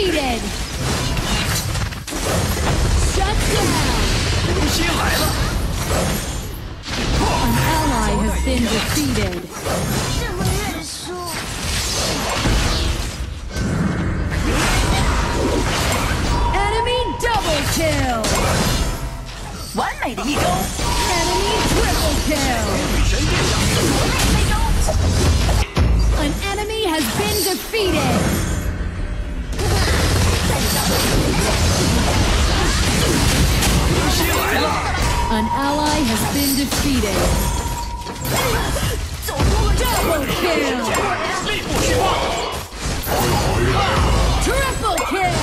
defeated. Shut down. An ally has been defeated. Enemy double kill. One made eagle. Enemy triple kill. An enemy has been defeated. been defeated. Double kill. Triple kill.